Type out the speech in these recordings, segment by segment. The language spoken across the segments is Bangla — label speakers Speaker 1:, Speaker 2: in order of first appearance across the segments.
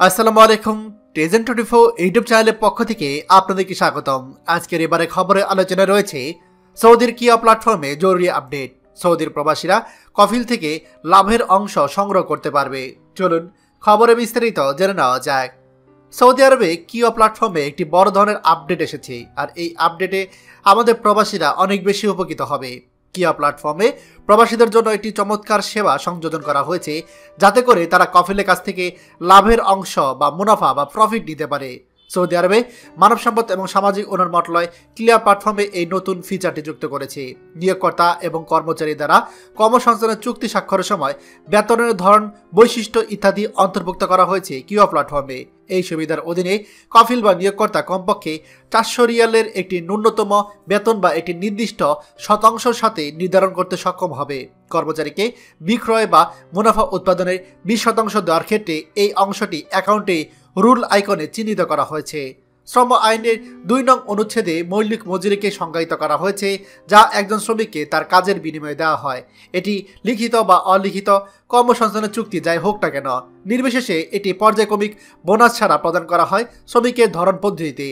Speaker 1: আসসালামু আলাইকুম টেজেন টোয়েন্টি ফোর ইউটিউব চ্যানেলের পক্ষ থেকে আপনাদেরকে স্বাগতম। আজকের এবারে খবরে আলোচনা রয়েছে সৌদির কিয়া প্ল্যাটফর্মে জরুরি আপডেট। সৌদির প্রবাসীরা কফিল থেকে লাভের অংশ সংগ্রহ করতে পারবে। চলুন, খবরে বিস্তারিত জেনে নেওয়া যাক। সৌদি আরবে কিয়া প্ল্যাটফর্মে একটি বড় ধরনের আপডেট এসেছে, আর এই আপডেটে আমাদের প্রবাসীরা অনেক বেশি উপকৃত হবে। কিয়া প্ল্যাটফর্মে প্রবাসীদের জন্য একটি চমৎকার সেবা সংযোজন করা হয়েছে, যাতে করে তারা কফিলের কাছ থেকে লাভের অংশ বা মুনাফা বা প্রফিট নিতে পারে। সৌদি আরবে মানব সম্পদ এবং সামাজিক উন্নয়ন মন্ত্রণালয় ক্লিয়ার প্ল্যাটফর্মে এই নতুন ফিচারটি যুক্ত করেছে। নিয়োগকর্তা এবং কর্মচারী দ্বারা কর্মসংস্থানের চুক্তি স্বাক্ষরের সময় বেতনের ধরন, বৈশিষ্ট্য ইত্যাদি অন্তর্ভুক্ত করা হয়েছে কিউ প্ল্যাটফর্মে। এই সুবিধার অধীনে কফিল বা নিয়োগকর্তা কমপক্ষে চারশো রিয়ালের একটি ন্যূনতম বেতন বা একটি নির্দিষ্ট শতাংশের সাথে নির্ধারণ করতে সক্ষম হবে। কর্মচারীকে বিক্রয় বা মুনাফা উৎপাদনের বিশ শতাংশ দেওয়ার ক্ষেত্রে এই অংশটি অ্যাকাউন্টে রুল আইকনে চিহ্নিত করা হয়েছে। শ্রম আইনের দুই নং অনুচ্ছেদে মৌলিক মজুরিকে সংজ্ঞায়িত করা হয়েছে, যা একজন শ্রমিককে তার কাজের বিনিময়ে দেওয়া হয়। এটি লিখিত বা অলিখিত, কর্মসংস্থানের চুক্তি যাই হোক না কেন, নির্বিশেষে এটি পর্যায়ক্রমিক বোনাস ছাড়া প্রদান করা হয় শ্রমিকের ধরন পদ্ধতিতে।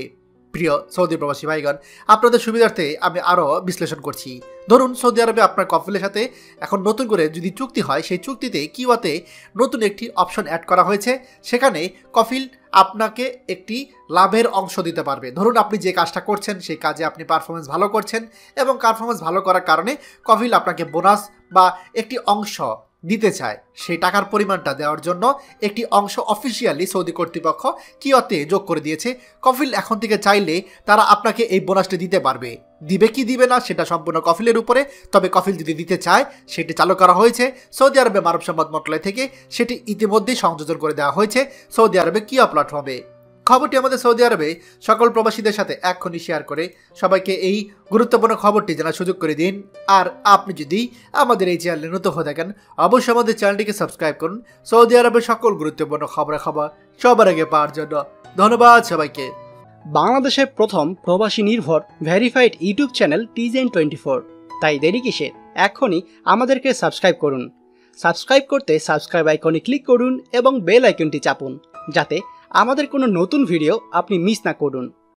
Speaker 1: প্রিয় সৌদি প্রবাসী ভাইগণ, আপনাদের সুবিধার্থে আমি আরও বিশ্লেষণ করছি। ধরুন, সৌদি আরবে আপনার কফিলের সাথে এখন নতুন করে যদি চুক্তি হয়, সেই চুক্তিতে কিওয়াতে নতুন একটি অপশন অ্যাড করা হয়েছে। সেখানে কফিল আপনাকে একটি লাভের অংশ দিতে পারবে। ধরুন, আপনি যে কাজটা করছেন, সেই কাজে আপনি পারফরমেন্স ভালো করছেন এবং পারফরমেন্স ভালো করার কারণে কফিল আপনাকে বোনাস বা একটি অংশ দিতে চায়। সেই টাকার পরিমাণটা দেওয়ার জন্য একটি অংশ অফিসিয়ালি সৌদি কর্তৃপক্ষ কিয়তে যোগ করে দিয়েছে। কফিল এখন থেকে চাইলে তারা আপনাকে এই বোনাসটি দিতে পারবে। দিবে কি দিবে না সেটা সম্পূর্ণ কফিলের উপরে, তবে কফিল যদি দিতে চায়, সেটি চালু করা হয়েছে। সৌদি আরবে মানব সম্পদ মন্ত্রণালয় থেকে সেটি ইতিমধ্যেই সংযোজন করে দেওয়া হয়েছে। সৌদি আরবে কিয়া প্ল্যাটফর্মে খবরটি আমাদের সৌদি আরবে সকল প্রবাসীদের সাথে এক্ষুনি শেয়ার করে সবাইকে এই গুরুত্বপূর্ণ খবরটি জানার সুযোগ করে দিন। আর আপনি যদি আমাদের এই চ্যানেলে নতুন হয়ে থাকেন, অবশ্যই আমাদের চ্যানেলটিকে সাবস্ক্রাইব করুন। সৌদি আরবের সকল গুরুত্বপূর্ণ খবরের খবর সবার আগে পাওয়ার জন্য ধন্যবাদ সবাইকে।
Speaker 2: বাংলাদেশের প্রথম প্রবাসী নির্ভর ভেরিফাইড ইউটিউব চ্যানেল টিজেন টোয়েন্টি ফোর তাই দেরি কিসের? এখনই আমাদেরকে সাবস্ক্রাইব করুন। সাবস্ক্রাইব করতে সাবস্ক্রাইব আইকনে ক্লিক করুন এবং বেল আইকনটি চাপুন, যাতে আমাদের কোনো নতুন ভিডিও আপনি মিস না করুন।